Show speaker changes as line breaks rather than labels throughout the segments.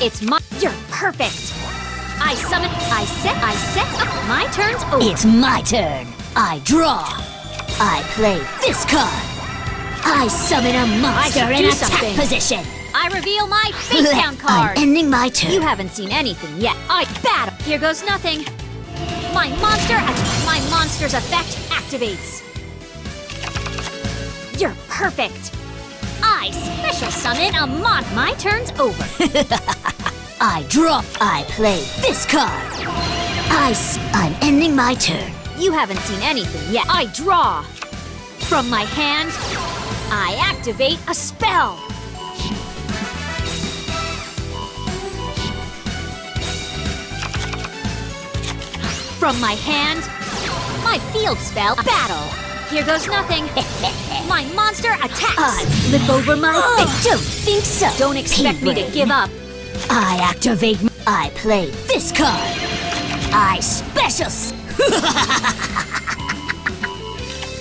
It's my. You're perfect. I summon. I set. I set up. My turn's over.
It's my turn. I draw. I play this card. I summon a monster in attack
something.
position.
I reveal my face down card.
I'm ending my turn.
You haven't seen anything yet. I battle. Here goes nothing. My monster. My monster's effect activates. You're perfect. I special summon a mon. My turn's over.
I draw. I play this card. I s- I'm ending my turn.
You haven't seen anything yet. I draw. From my hand, I activate a spell. From my hand, my field spell, battle. Here goes nothing. my monster attacks.
I flip over my face. Don't think so.
Don't expect me to give up.
I activate. I play this card. I special. s-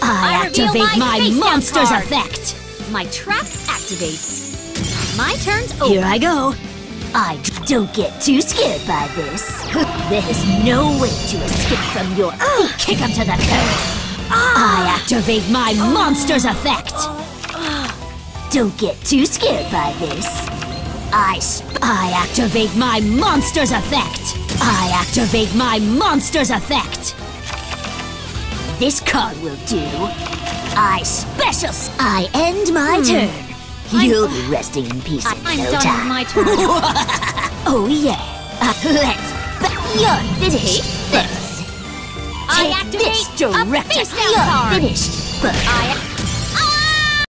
I,
I
activate
my
my, monster's
card.
effect.
My trap activates. My turn's over.
Here I go. I don't get too scared by this. There's no way to escape from your. Kick him to the curb. I activate my monster's effect. Don't get too scared by this. I sp- I activate my monster's effect. I activate my monster's effect. This card will do. I special. s- I end my turn. You'll be resting in peace in
I'm
no
done
time.
with my turn.
Oh yeah. Uh, let's. But you're finished.
I activate
this,
a
director.
face down card.
finished. But
I